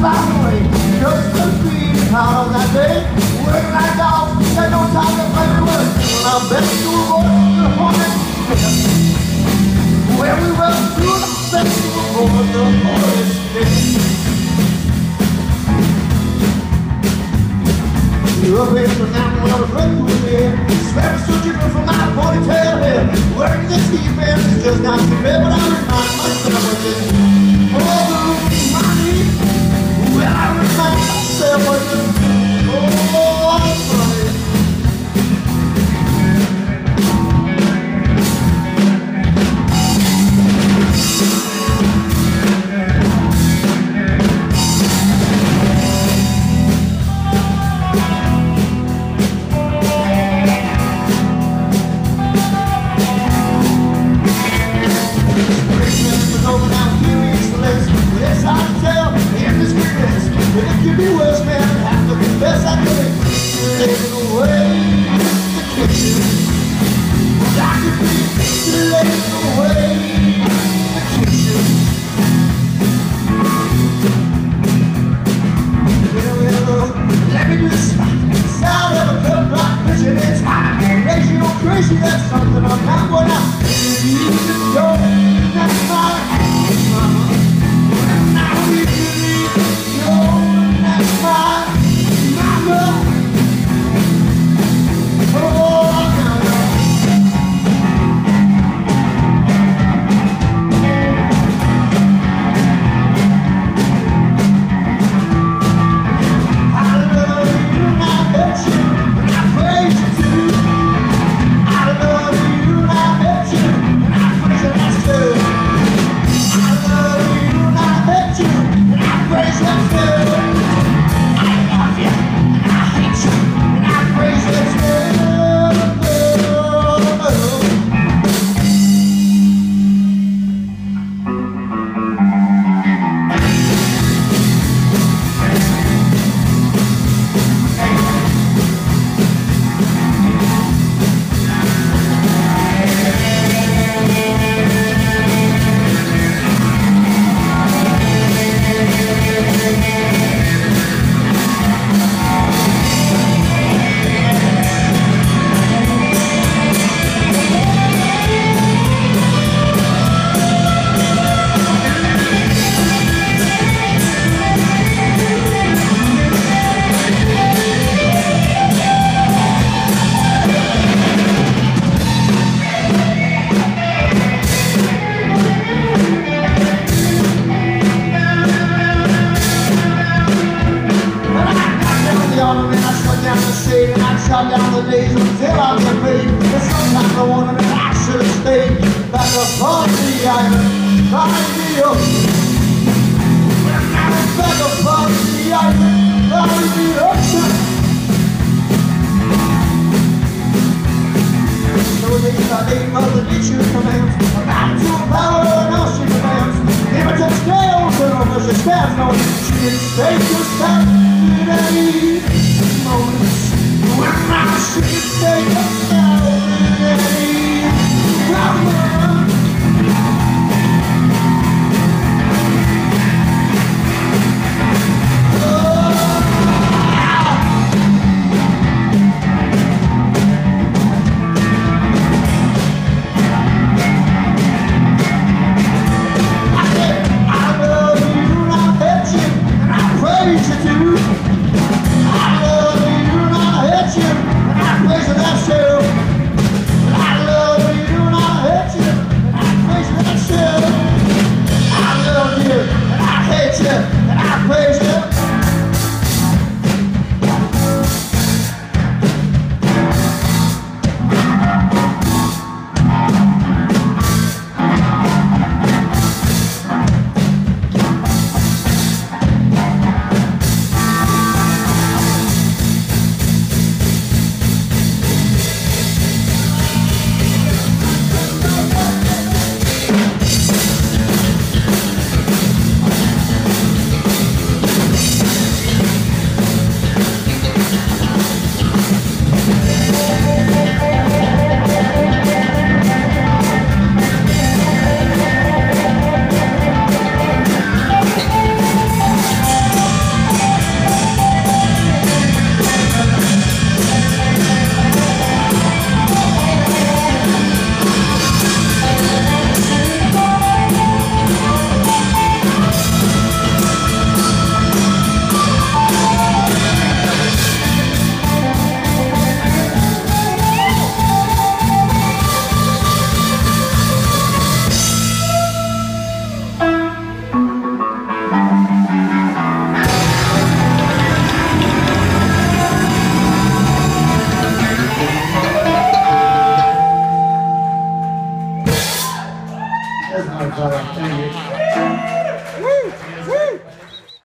black boy, just to see how that day, work like all I know time to find blood. And I bet you were born to the hornet's nest. Where we run to, I bet you were born the hornet's nest. Up here from now I was ready to be here. Swear so you from my ponytail hair. Wearing the ski pants is just not too bad, but I remind myself of this. Oh, the money. Well, I remind myself of this. shade And I shot down the days until I get paid And sometimes I wonder that I should have stayed Back upon the island, lying to you When I was back upon the island, lying to you So these are the mother nature commands About to power and all she demands Image of scales No, she can stay to Take nation I praise